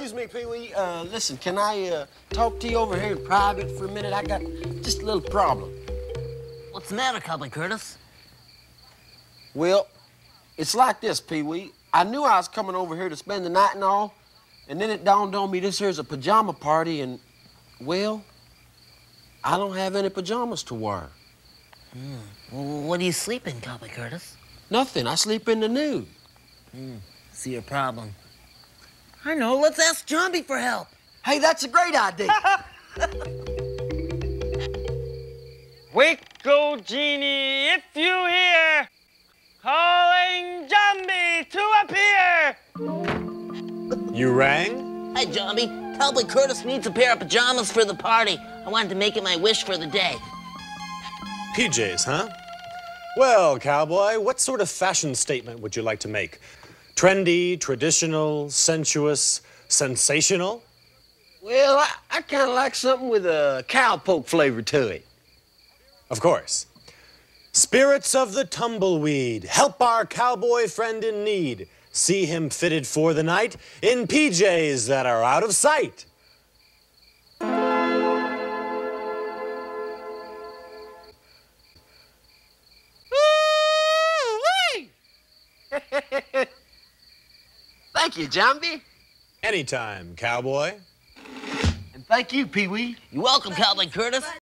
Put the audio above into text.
Excuse me, Pee Wee. Uh, listen, can I uh, talk to you over here in private for a minute? I got just a little problem. What's the matter, Cowboy Curtis? Well, it's like this, Pee Wee. I knew I was coming over here to spend the night and all, and then it dawned on me this here's a pajama party, and, well, I don't have any pajamas to wear. Well, what do you sleep in, Cowboy Curtis? Nothing. I sleep in the nude. See your problem. I know. Let's ask Jambi for help. Hey, that's a great idea. Wake, genie, if you hear, calling Jambi to appear. You rang? Hey, Jambi. Cowboy Curtis needs a pair of pajamas for the party. I wanted to make it my wish for the day. PJs, huh? Well, cowboy, what sort of fashion statement would you like to make? Trendy, traditional, sensuous, sensational? well, I, I kind of like something with a cowpoke flavor to it. Of course. Spirits of the tumbleweed, help our cowboy friend in need. See him fitted for the night in PJs that are out of sight. Thank you, Jambi. Anytime, cowboy. And thank you, Pee Wee. You're welcome, Cowboy Curtis.